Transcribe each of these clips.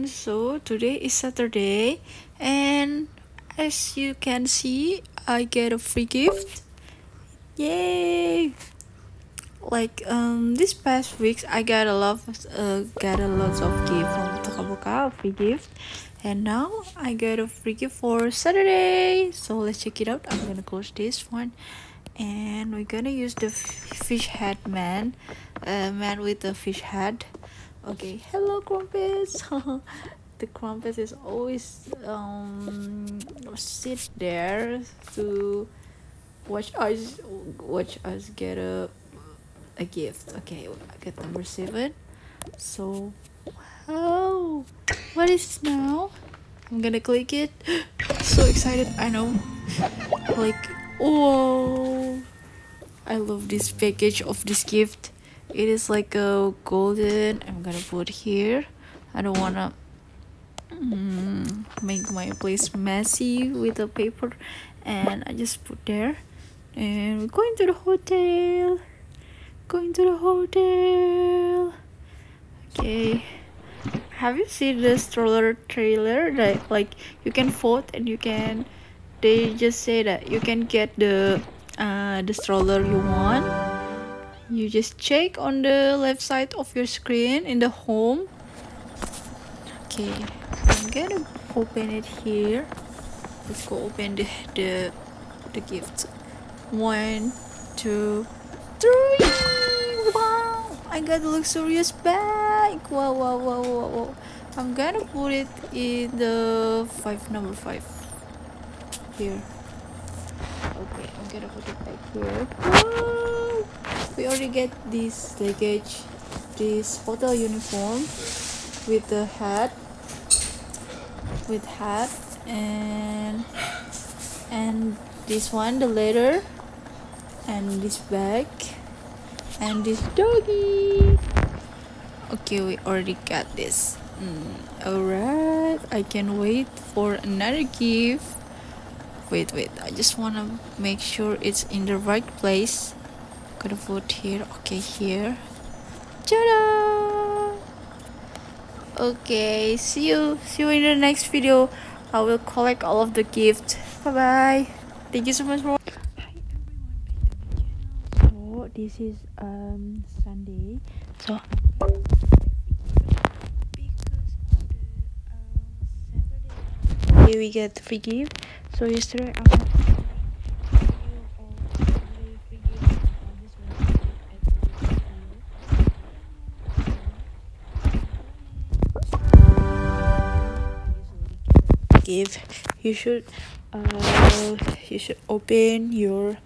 everyone so today is saturday and as you can see i get a free gift. Yay! Like um this past weeks i got a lot of, uh got a lot of gift from Toca Boca, a free gift. And now i got a free gift for saturday. So let's check it out. I'm gonna close this one. And we're gonna use the fish head man. Uh, man with the fish head okay hello Krampus. The Krampus is always um sit there to watch us watch us get a a gift. Okay I get number seven. So wow. What is now? I'm gonna click it. So excited I know. Like oh I love this package of this gift it is like a golden i'm gonna put here. I don't wanna mm, make my place messy with the paper. And i just put there. And we're going to the hotel. Going to the hotel. Okay. Have you seen the stroller trailer that like you can vote and you can they just say that you can get the uh the stroller you want you just check on the left side of your screen in the home. Okay I'm gonna open it here. Let's go open the the, the gift. One two three! Wow I got a luxurious bag. Wow wow wow wow, wow. I'm gonna put it in the five number five. Here. Okay I'm gonna put it back here. Wow we already get this luggage this hotel uniform with the hat with hat and and this one the letter and this bag and this doggy. Okay we already got this. Mm, all right i can wait for another gift. Wait wait i just want to make sure it's in the right place gonna put here. Okay here. Ta-da! okay see you see you in the next video. I will collect all of the gifts. Bye bye thank you so much for so this is um sunday. So here we get free gift. So yesterday I give you should uh, you should open your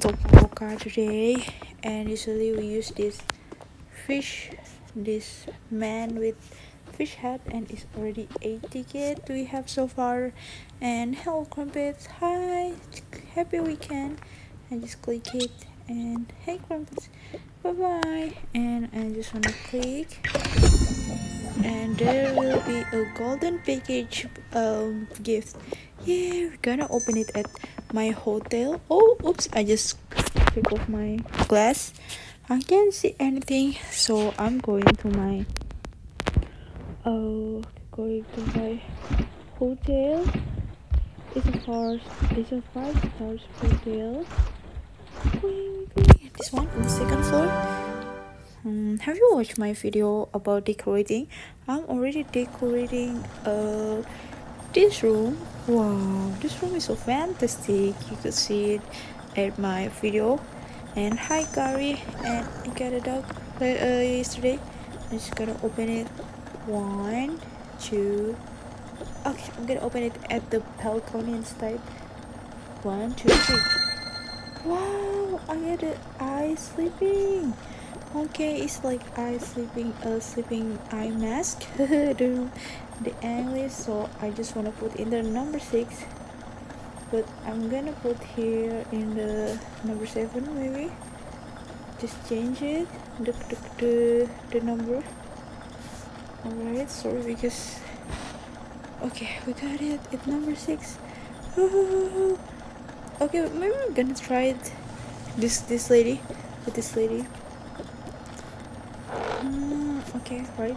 Toca Boca today. And usually we use this fish this man with fish head and it's already 8 ticket we have so far. And hello Krampus. Hi. Happy weekend. And just click it and hey Krampus. Bye bye and I just wanna click and there will be a golden package um, gift. Yeah we're gonna open it at my hotel. Oh oops i just took off my glass. I can't see anything so i'm going to my oh going to my hotel. It's a four it's a five stars hotel. This one um, have you watched my video about decorating? I'm already decorating uh this room. Wow this room is so fantastic. You could see it at my video. And hi Gary. And I got a dog? Uh, yesterday. I'm just gonna open it. One two. Okay I'm gonna open it at the balcony instead. One two three. Wow I had an eye sleeping okay it's like I sleeping a uh, sleeping eye mask the, English so I just want to put in the number six but I'm gonna put here in the number seven maybe. Just change it the the, the, the number. Alright sorry because okay we got it at number six. Okay maybe we're gonna try it this this lady with this lady Mm, okay right.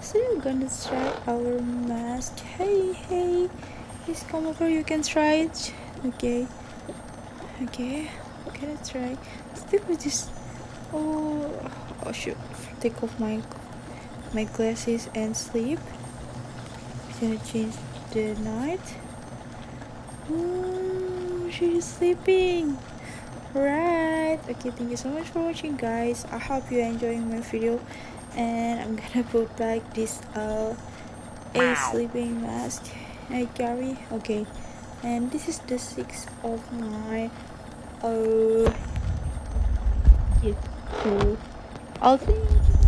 So you're gonna try our mask. Hey hey. Please come over you can try it. Okay. Okay I try. Still with this. Oh oh shoot. Take off my my glasses and sleep. Gonna change the night. Oh she's sleeping right okay thank you so much for watching guys. I hope you're enjoying my video. And i'm gonna put back this uh a sleeping mask. I carry okay and this is the six of my uh so i'll see